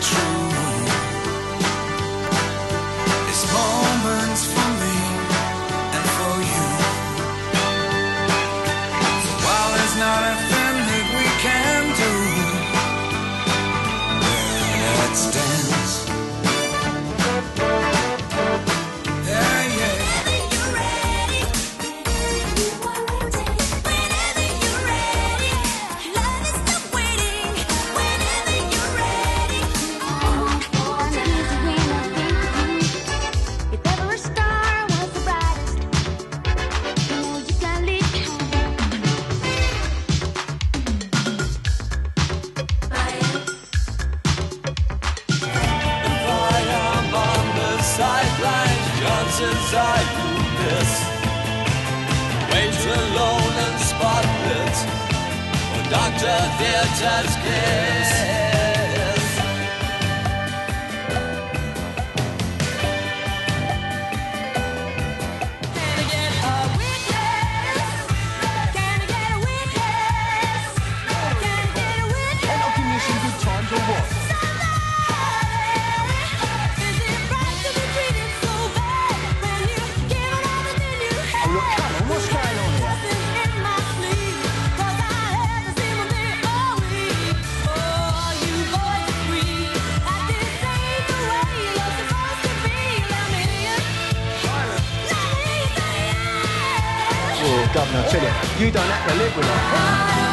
true. It's moments for me and for you. While there's not a Dr. Theatre's kiss. Governor Philip, you don't have to live with us.